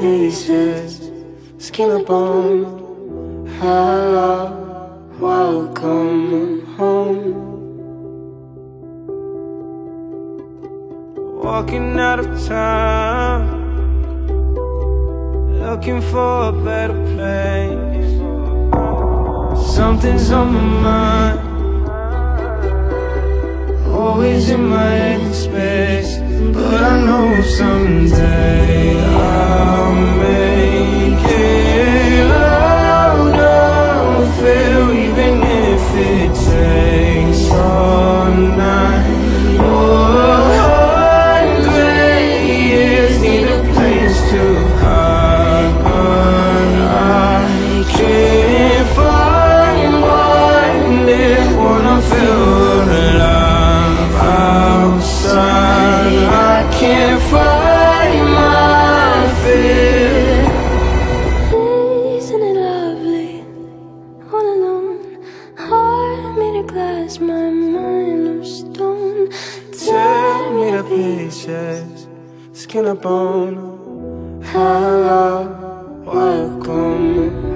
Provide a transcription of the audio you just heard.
pieces, skin and bone. Hello, welcome home. Walking out of town, looking for a better place. Something's on my mind, always in my space. But I know someday glass, my mind of stone. Tear me to pieces, skin and bone. Hello, welcome